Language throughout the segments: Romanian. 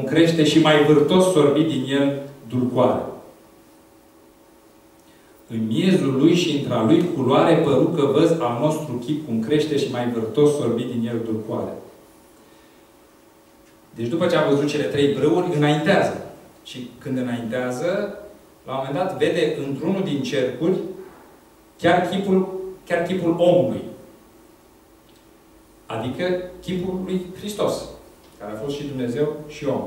crește și mai vârtos sorbi din el dulcoare. În miezul lui și intra lui culoare păru că văz al nostru chip cum crește și mai vârtos sorbi din el dulcoare. Deci după ce a văzut cele trei brâuri, înaintează. Și când înaintează, la un moment dat vede într-unul din cercuri chiar chipul, chiar chipul omului. Adică chipul lui Hristos, care a fost și Dumnezeu și om.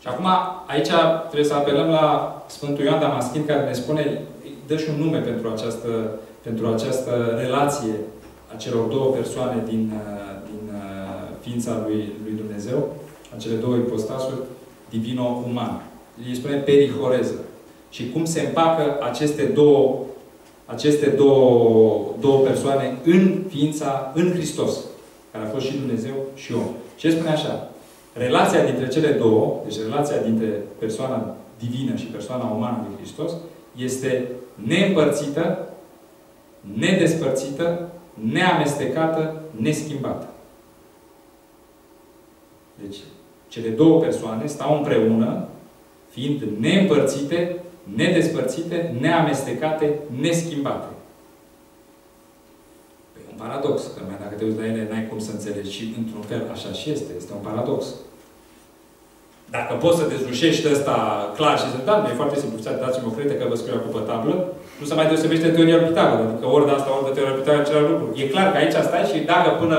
Și acum, aici trebuie să apelăm la Sfântul Ioan Damaschin, care ne spune, dă și un nume pentru această, pentru această relație a celor două persoane din, din ființa lui, lui Dumnezeu, a cele două ipostasuri, divino-uman. Îi spune perihoreză. Și cum se împacă aceste două, aceste două, două persoane în ființa, în Hristos, care a fost și Dumnezeu și om. Ce spune așa? Relația dintre cele două, deci relația dintre persoana divină și persoana umană lui Hristos, este neîmpărțită, nedespărțită, neamestecată, neschimbată. Deci, cele două persoane stau împreună, fiind neîmpărțite, nedespărțite, neamestecate, neschimbate. Păi un paradox, că mai dacă te uiți la ele, n-ai cum să înțelegi și într-un fel așa și este. Este un paradox. Dacă poți să dezlușești ăsta clar și să da, e foarte simplu, dați-mi o crete că vă scriu acum pe tablă, nu se mai deosebește teoria lui Pitagora. Adică ori de asta, ori de teoria lui Pitagora, același lucru. E clar că aici stai și dacă până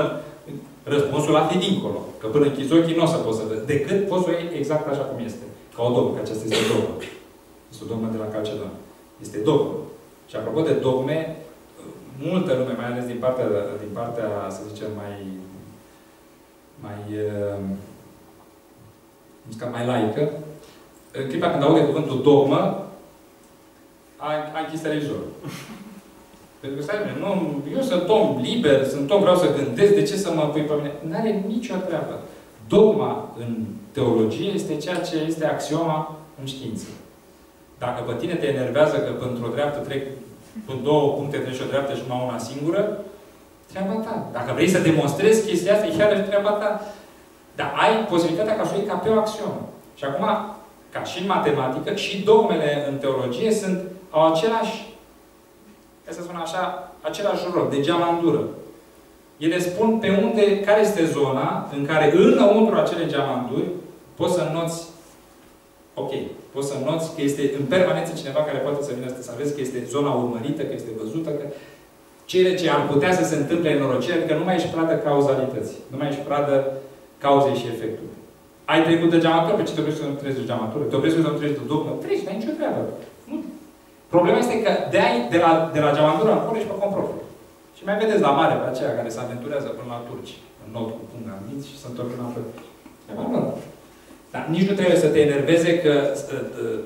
răspunsul la fi dincolo. Că până închizi ochii nu o să poți să vezi. Decât poți să o iei exact așa cum este. Ca o dogmă, că aceasta este o dogmă. Este o dogmă de la Calcedon. Este dogmă. Și apropo de dogme, multă lume, mai ales din partea, din partea să zicem, mai mai uh, mai laică, în clipa când aude cuvântul dogmă, a, a închis televizorul. Pentru că, stai nu, eu sunt om liber, sunt om, vreau să gândesc, de ce să mă pui pe mine? Nu are nicio treabă. Dogma în teologie este ceea ce este axioma în știință. Dacă pe tine te enervează că pentru o dreaptă trec cu două puncte treci o dreaptă și numai una singură, treaba ta. Dacă vrei să demonstrezi chestia asta, e chiar treaba ta. Dar ai posibilitatea ca să o iei ca pe o axiomă. Și acum, ca și în matematică, și dogmele în teologie sunt, au același ca să spun așa, același rol, de geamandură. Ele spun pe unde, care este zona în care înăuntru acele geamanduri poți să noți ok, poți să noți că este în permanență cineva care poate să vină să vezi că este zona urmărită, că este văzută, că cele ce ar putea să se întâmple în norocire, adică nu mai ești pradă cauzalității, nu mai ești pradă cauzei și efectului. Ai trecut de geamatură, pe ce te oprești să nu treci de geamatură? Te oprești să nu treci de dogmă? Treci, n-ai nicio treabă. Problema este că de, ai, de la, de la geamandură încolo și pe comproful. Și mai vedeți la mare pe aceea care se aventurează până la turci. În not cu punga în minți și se întorc înapoi. Dar nici nu trebuie să te enerveze că ă, ă,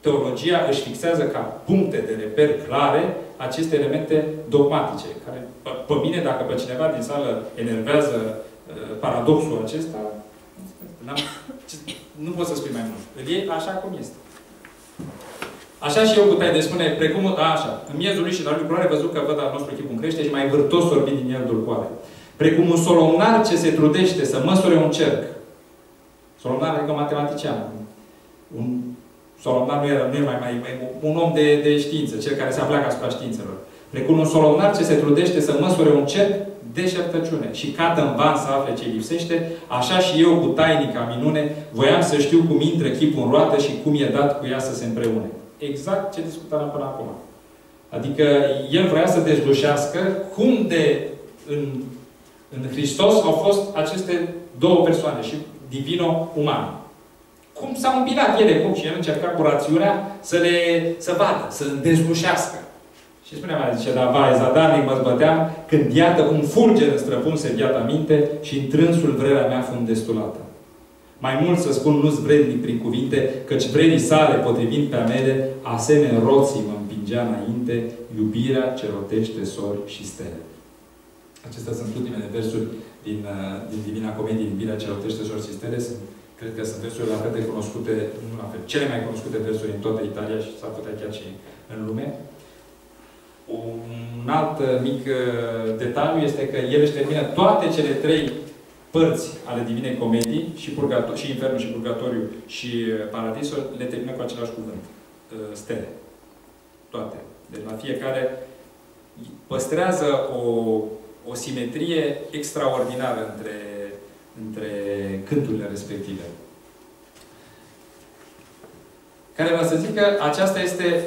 teologia își fixează ca puncte de reper clare aceste elemente dogmatice, care pe mine, dacă pe cineva din sală enervează ă, paradoxul acesta, nu pot să spui mai mult. Îl iei așa cum este. Așa și eu puteai de spune, precum, a, așa, în miezul lui și în lui culoare văzut că văd al nostru chip în crește și mai vârtos sorbit din el dulcoare. Precum un solomnar ce se trudește să măsure un cerc. Solomnar adică matematician. Un solomnar nu era, nu era mai, mai, mai, un om de, de știință, cel care se apleacă asupra științelor. Precum un solomnar ce se trudește să măsure un cerc, deșertăciune și cată în van să afle ce lipsește, așa și eu cu tainica minune voiam să știu cum intră chipul în roată și cum e dat cu ea să se împreune exact ce discutam până acum. Adică el vrea să dezlușească cum de în, în Hristos au fost aceste două persoane, și divino-uman. Cum s-au îmbinat ele, cum? Și el încerca cu rațiunea să le să vadă, să dezlușească. Și spunea mai, zice, dar vai, zadarnic mă zbăteam când iată un fulger străpunse viața minte și în trânsul vrerea mea fund destulată. Mai mult să spun, nu-ți vrednic prin cuvinte, căci vredii sale, potrivind pe amele, asemenea roții mă împingea înainte, iubirea ce rotește sori și stele. Acestea sunt ultimele versuri din, uh, din Divina Comedie, iubirea ce rotește sori și stele. Sunt, cred că sunt versuri la fel de cunoscute, nu la fel, cele mai cunoscute versuri în toată Italia și s-ar putea chiar și în lume. Un alt uh, mic uh, detaliu este că el își termină toate cele trei părți ale Divinei Comedii, și, purgator, și Infernul și Purgatoriu și uh, Paradisul, le termină cu același cuvânt. Uh, stele. Toate. Deci la fiecare păstrează o, o simetrie extraordinară între, între cânturile respective. Care vă să zic că aceasta este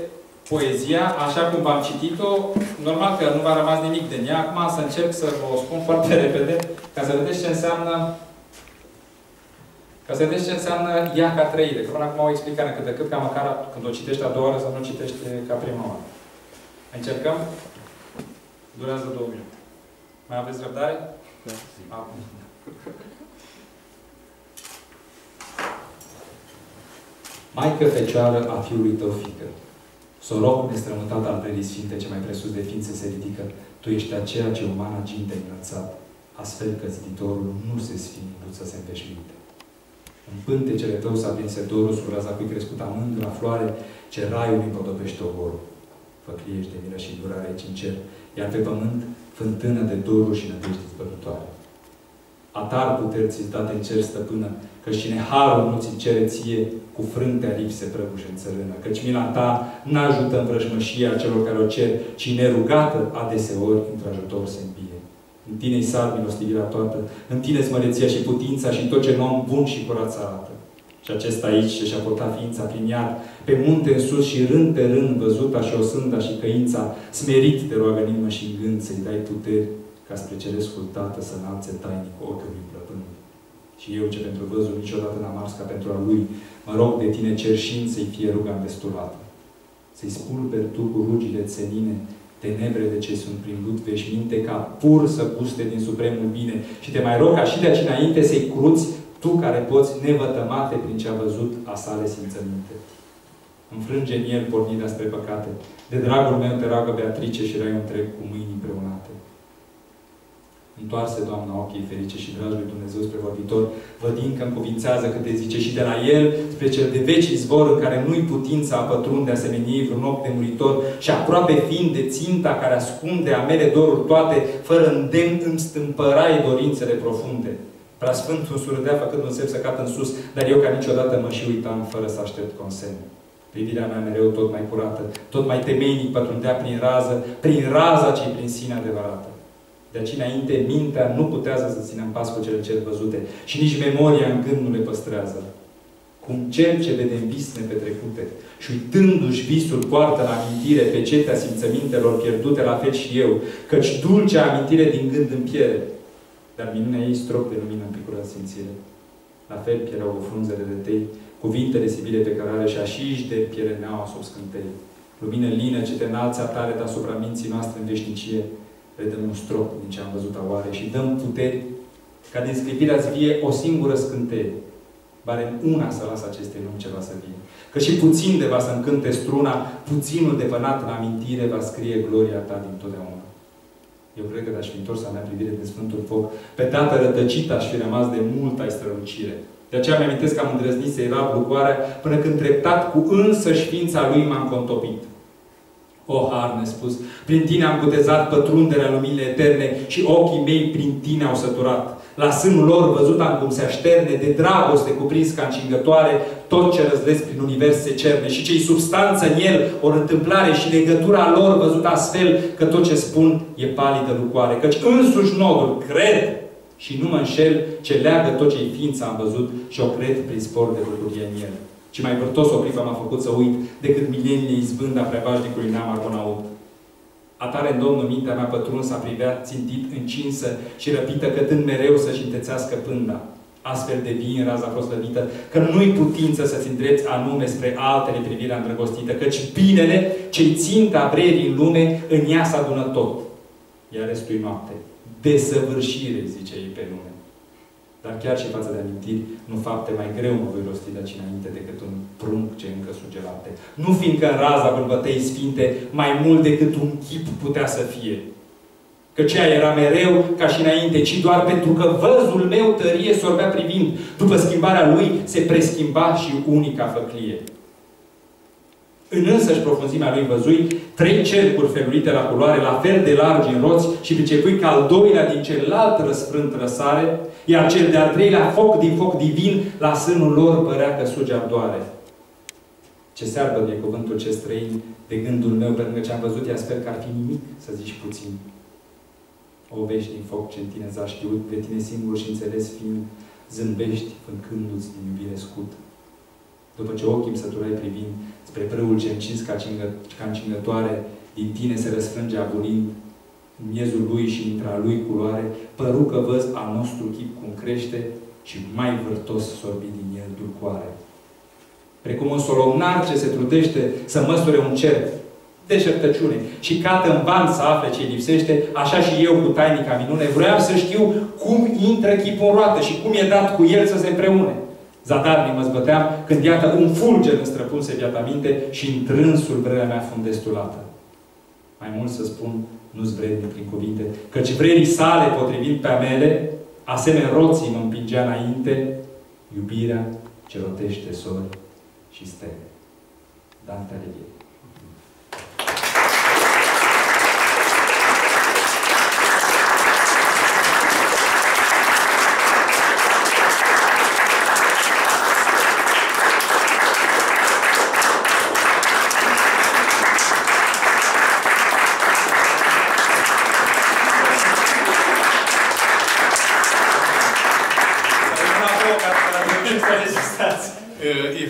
poezia, așa cum v-am citit-o, normal că nu v-a rămas nimic din ea. Acum să încerc să vă o spun foarte repede, ca să vedeți ce înseamnă ca să vedeți ce înseamnă ea ca trăire. Că până acum au explicat cât de cât, ca măcar când o citești a doua oară, să nu citești ca prima oară. Încercăm? Durează două minute. Mai aveți răbdare? Da. Acum. Maică Fecioară a Fiului Tău, Fică, Soroc nestrămutat al Prerii Sfinte, ce mai presus de ființe se ridică, Tu ești aceea ce umana ginte înălțat, astfel că ziditorul nu se sfininuță se înveșminte. În pântecele tău s-a prins dorul, sub raza cui crescut amândura floare, ce raiul împodobește ovorul. Făcliești de milă și durare aici în cer, iar pe pământ fântână de doruri și nădejde zbătutoare. Atar puteri ți date în cer stăpână, că cine harul nu ți cere ție, cu frântea lipse prăbușe în țărână. Căci mila ta n-ajută în vrăjmășia celor care o cer, ci nerugată adeseori într-ajutor se îmbie. În tine-i sar milostivirea toată, în tine smăreția și putința și tot ce om bun și curat arată. Și acesta aici și-a purtat ființa prin iad, pe munte în sus și rând pe rând văzuta și osânda și căința, smerit te roagă în inimă și în gând să-i dai puteri ca spre cerescul Tată să înalțe tainic ochiului plăpând. Și eu, ce pentru văzul niciodată n-am ars ca pentru a lui, mă rog de tine cerșind să-i fie ruga îndestulată. Să-i spulberi tu cu rugile țenine, tenebrele ce sunt prin lut veșminte, ca pur să guste din supremul bine. Și te mai rog ca și de aici înainte să-i cruți, tu care poți nevătămate prin ce a văzut a sale simțăminte. Înfrânge în el pornirea spre păcate. De dragul meu te roagă Beatrice și raiul întreg cu mâini împreunate. Întoarse, Doamna, ochii ferice și dragi lui Dumnezeu spre vorbitor, vădind că încuvințează câte zice și de la El spre cel de veci izvor în care nu-i putința a pătrunde asemeniei vreun ochi de muritor și aproape fiind de ținta care ascunde a mele doruri toate, fără îndemn îmi stâmpărai dorințele profunde. Preasfântul surâdea făcând un semn să cat în sus, dar eu ca niciodată mă și uitam fără să aștept consemn. Privirea mea mereu tot mai curată, tot mai temeinic pătrundea prin rază, prin raza ce prin sine adevărată. De aici înainte, mintea nu putează să țină în pas cu cele ce văzute și nici memoria în gând nu le păstrează. Cum cel ce vede în vis nepetrecute și uitându-și visul poartă la amintire pe cetea simțămintelor pierdute, la fel și eu, căci dulcea amintire din gând în piere, dar minunea ei strop de lumină în picură simțire. La fel pierau frunzele de tei, cuvintele sibile pe care are și așiși de piereneaua sub scântei. Lumină lină ce te înalți tare deasupra minții noastre în veșnicie, le dăm un strop din ce am văzut aoare și dăm puteri ca din sclipirea să fie o singură scânteie. Bare una să lasă aceste lumi ceva să fie. Că și puțin de va să încânte struna, puținul de pănat în amintire va scrie gloria ta din totdeauna. Eu cred că aș fi întors a mea privire de Sfântul Foc, pe dată rătăcită aș fi rămas de mult ai strălucire. De aceea mi-amintesc că am îndrăznit să-i rab lucrarea până când treptat cu însăși ființa lui m-am contopit. O, har nespus, prin tine am cutezat pătrunderea luminile eterne și ochii mei prin tine au săturat. La sânul lor văzut am cum se așterne, de dragoste cuprins ca încingătoare, tot ce răzlesc prin univers se cerne și cei substanță în el, o întâmplare și legătura lor văzut astfel că tot ce spun e palidă lucoare. Căci însuși nodul, cred, și nu mă înșel, ce leagă tot ce-i ființă am văzut și o cred prin spor de bucurie în el. Și mai vârtos o clipă m-a făcut să uit decât mileniile izbând a prevașnicului neam argonaut. Atare în Domnul mintea mea pătrunsă a privea țintit, încinsă și răpită, cătând mereu să-și întețească pânda. Astfel de vii în raza proslăvită, că nu-i putință să-ți îndrepți anume spre altele privirea îndrăgostită, căci binele ce-i ținta vrerii în lume, în ea s adună tot. Iar restul noapte. Desăvârșire, zice ei pe lume. Dar chiar și față de amintiri, nu fapte mai greu mă voi rosti de aici înainte decât un prunc ce încă suge lapte. Nu fiindcă în raza bărbătei sfinte mai mult decât un chip putea să fie. Că ceea era mereu ca și înainte, ci doar pentru că văzul meu tărie sorbea privind. După schimbarea lui se preschimba și unica făclie. În însăși profunzimea lui văzui trei cercuri felurite la culoare, la fel de largi în roți și pricepui că al doilea din celălalt răsfrânt răsare, iar cel de-al treilea foc din foc divin, la sânul lor părea că suge ardoare. Ce searbă e cuvântul ce străin de gândul meu, pentru că ce am văzut, ea sper că ar fi nimic, să zici puțin. O vești din foc ce în tine s-a știut, pe tine singur și înțeles fiind, zâmbești fâncându-ți din iubire scut. După ce ochii îmi săturai privind spre prâul ce încins ca, cingă, ca încingătoare, din tine se răsfrânge aburind, în miezul lui și intra lui culoare, păru că văz al nostru chip cum crește și mai vârtos sorbi din el dulcoare. Precum un solomnar ce se trudește să măsure un cer deșertăciune și cată în van să afle ce lipsește, așa și eu cu tainica minune vreau să știu cum intră chipul în roată și cum e dat cu el să se împreune. Zadarnic mă zbăteam când iată un fulger îmi străpunse viața minte și în trânsul vrerea mea fundestulată. Mai mult să spun, nu-ți vrednic prin cuvinte, căci vrerii sale potrivind pe mele, asemenea roții mă împingea înainte, iubirea ce rotește sori și stele. Dante Alighieri.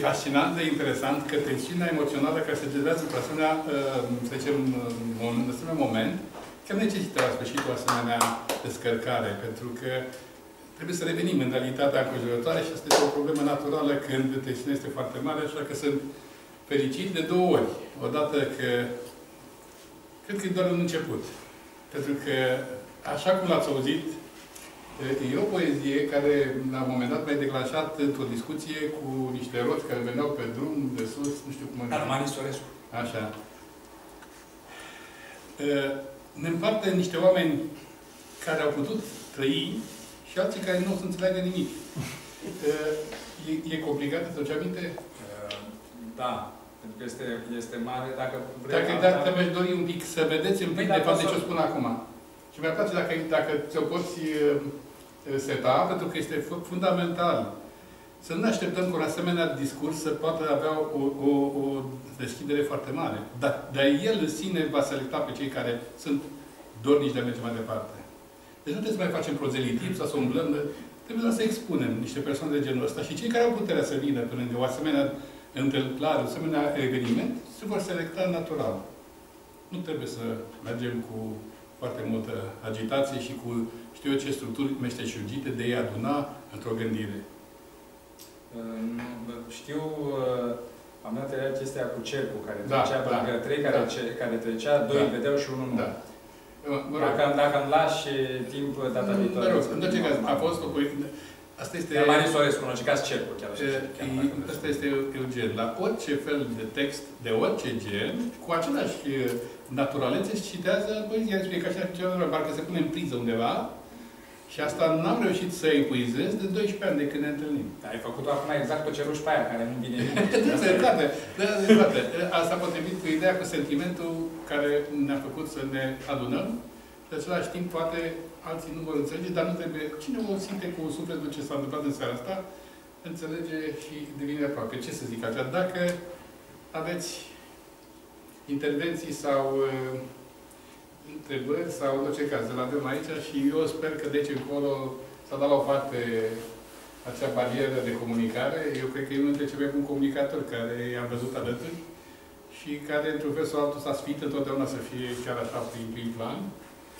Fascinant de interesant că tensiunea emoțională care se generează cu asemenea, uh, să zicem, în asemenea moment, chiar necesită la sfârșit o asemenea descărcare, pentru că trebuie să revenim în realitatea înconjurătoare și asta este o problemă naturală când tensiunea este foarte mare, așa că sunt fericit de două ori. Odată că cred că e doar un început. Pentru că, așa cum l-ați auzit, E o poezie care, la un moment dat, m-a declanșat într-o discuție cu niște roți care veneau pe drum de sus, nu știu cum... Armani Sorescu. Așa. Ne împarte niște oameni care au putut trăi și alții care nu o să înțeleagă nimic. E, e complicat, să ți aminte? Da. Pentru că este, este mare, dacă vrei... Dacă, dacă mi-aș dori un pic să vedeți un pic păi, de fapt de ce o spun acum. Și mi-ar place dacă, dacă ți-o poți seta, pentru că este fundamental să nu ne așteptăm cu un asemenea discurs să poată avea o, o, o deschidere foarte mare. Dar, dar el în sine va selecta pe cei care sunt dornici de a merge mai departe. Deci nu trebuie să mai facem prozelitism sau să umblăm, trebuie doar să expunem niște persoane de genul ăsta și cei care au puterea să vină până de o asemenea întâmplare, o asemenea eveniment, se vor selecta natural. Nu trebuie să mergem cu foarte multă agitație și cu știu eu ce structuri meșteșugite de ei aduna într-o gândire. Știu, am dat chestia cu cercul care da, trecea, da, pentru că trei care, da. ce, care trecea, doi da. vedeau și unul nu. Da. Mă rog. Dacă, dacă îmi lași timp data viitoare. Mă rog, în orice caz, a fost o Asta este... Dar Marius Sorescu, în orice caz, cercul, chiar așa. Asta este Eugen. La orice fel de text, de orice gen, cu același naturalețe, și citează poezia despre ca și ceva, parcă se pune în priză undeva, și asta n-am reușit să epuizez de 12 ani de când ne întâlnim. Dar ai făcut-o acum exact pe ceruși pe aia, care nu vine dreptate, dreptate. Asta potrivit cu ideea, cu sentimentul care ne-a făcut să ne adunăm. De același timp, poate alții nu vor înțelege, dar nu trebuie... Cine o simte cu sufletul ce s-a întâmplat în seara asta, înțelege și devine aproape. Ce să zic așa? Dacă aveți intervenții sau uh, întrebări sau în orice caz, îl avem aici și eu sper că de aici încolo s-a dat la o parte acea barieră de comunicare. Eu cred că e unul dintre cei mai buni comunicatori care i-am văzut alături și care, într-un fel sau altul, s-a sfit întotdeauna să fie chiar așa prin, prin plan.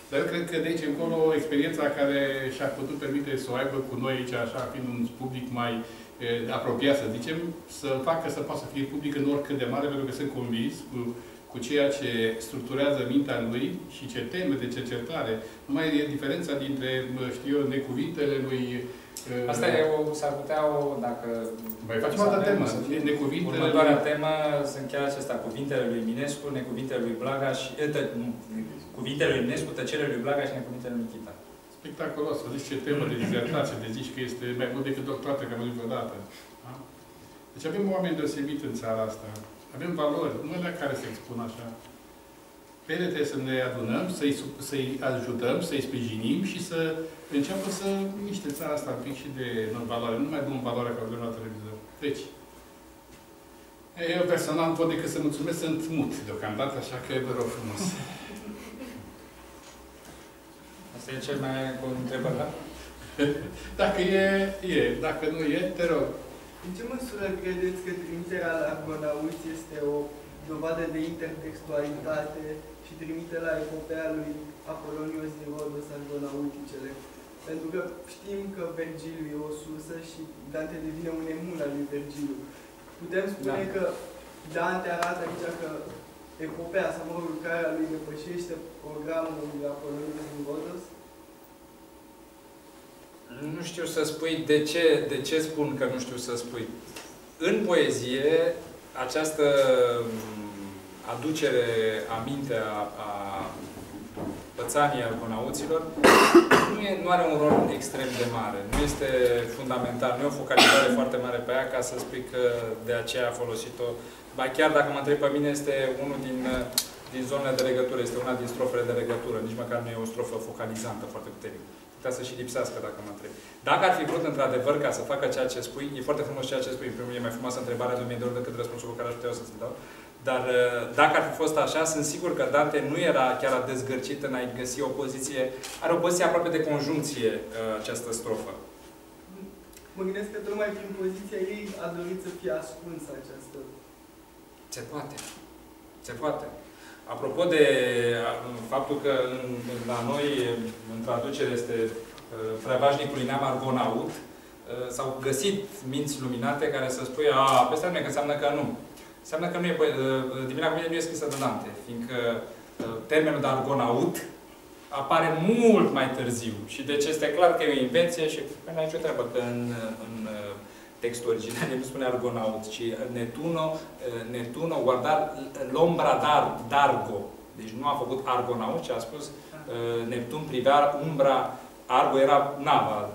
Dar eu cred că de aici încolo, experiența care și-a putut permite să o aibă cu noi aici, așa, fiind un public mai e, apropiat, să zicem, să facă să poată să fie public în oricât de mare, pentru că sunt convins, cu cu ceea ce structurează mintea lui și ce teme de cercetare. Nu mai e diferența dintre, știu eu, necuvintele lui... Uh, Asta e o, s-ar putea o, dacă... Mai facem altă temă. Necuvintele Următoarea lui... temă sunt chiar acestea, cuvintele lui Minescu, necuvintele lui Blaga și... Tă, nu, cuvintele lui Minescu, tăcerea lui Blaga și necuvintele lui Nikita. Spectaculos, să zici ce temă de dizertație, de zici că este mai mult decât doctorate, că am vreodată. Da? Deci avem oameni deosebiți în țara asta. Avem valori, nu alea care se expun așa. Pe ele trebuie să ne adunăm, să-i, să ajutăm, să-i sprijinim și să înceapă să miște țara asta un pic și de valoare. Nu mai dăm valoarea ca vedem la televizor. Deci, eu personal nu pot decât să mulțumesc, sunt mut deocamdată, așa că vă rog frumos. Asta e cel mai cu întrebări, da? Dacă e, e. Dacă nu e, te rog. În ce măsură credeți că trimiterea la Argonauți este o dovadă de intertextualitate și trimite la epopea lui Apolonios din Rodos Argonauticele? Pentru că știm că Vergiliu e o sursă și Dante devine un emul al lui Vergiliu. Putem spune da. că Dante arată aici că epopea sau, mă rog, lucrarea lui depășește programul lui Apolonios din Rodos? Nu știu să spui de ce, de ce spun că nu știu să spui. În poezie, această mm, aducere aminte a, a pățanii argonauților nu, e, nu are un rol extrem de mare. Nu este fundamental, nu e o focalizare foarte mare pe ea ca să spui că de aceea a folosit-o. Ba chiar dacă mă întreb pe mine, este unul din, din zonele de legătură, este una din strofele de legătură, nici măcar nu e o strofă focalizantă foarte puternică putea să și lipsească, dacă mă întreb. Dacă ar fi vrut, într-adevăr, ca să facă ceea ce spui, e foarte frumos ceea ce spui, în primul e mai frumoasă întrebarea de 1000 de ori decât răspunsul pe care aș putea să-ți dau. Dar uh, dacă ar fi fost așa, sunt sigur că Dante nu era chiar dezgărcit în a-i găsi o poziție, are o poziție aproape de conjuncție uh, această strofă. Mă gândesc că tocmai prin poziția ei a dorit să fie ascunsă această... Se poate. Se poate. Apropo de faptul că în, la noi, în traducere, este prevașnicului neam argonaut, s-au găsit minți luminate care să spui, a, peste asta că înseamnă că nu. Înseamnă că nu e, Divina Comedia nu e scrisă de Dante, fiindcă termenul de argonaut apare mult mai târziu. Și deci este clar că e o invenție și nu ai nicio treabă că în, în textul original, nu spune Argonaut, ci Netuno, eh, Netuno guardar l'ombra dar, d'Argo. Deci nu a făcut Argonaut, ci a spus uh, Neptun privea umbra, Argo era nava,